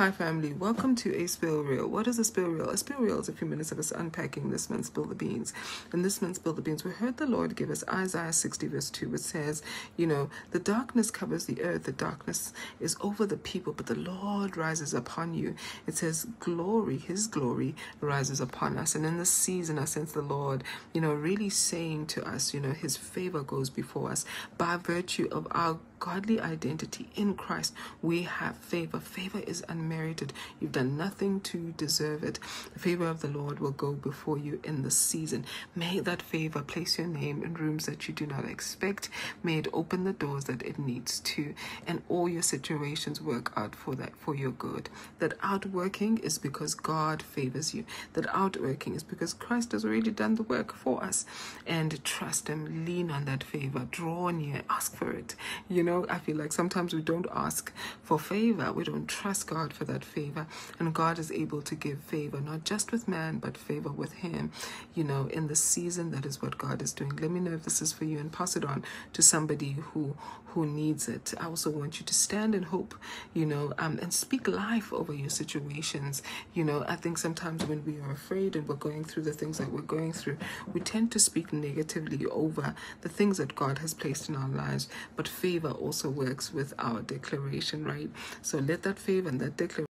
Hi, family. Welcome to A Spill Reel. What is a spill reel? A spill reel is a few minutes of us unpacking this month's Spill the Beans. In this month's Spill the Beans, we heard the Lord give us Isaiah 60, verse 2, which says, You know, the darkness covers the earth, the darkness is over the people, but the Lord rises upon you. It says, Glory, His glory rises upon us. And in this season, I sense the Lord, you know, really saying to us, you know, His favor goes before us by virtue of our godly identity in Christ, we have favor. Favor is unmerited. You've done nothing to deserve it. The favor of the Lord will go before you in the season. May that favor place your name in rooms that you do not expect. May it open the doors that it needs to, and all your situations work out for that for your good. That outworking is because God favors you. That outworking is because Christ has already done the work for us. And trust Him, lean on that favor, draw near, ask for it. You know know, I feel like sometimes we don't ask for favor. We don't trust God for that favor. And God is able to give favor, not just with man, but favor with Him. You know, in the season, that is what God is doing. Let me know if this is for you and pass it on to somebody who who needs it. I also want you to stand in hope, you know, um, and speak life over your situations. You know, I think sometimes when we are afraid and we're going through the things that we're going through, we tend to speak negatively over the things that God has placed in our lives. But favor also works with our declaration, right? So let that favor and that declaration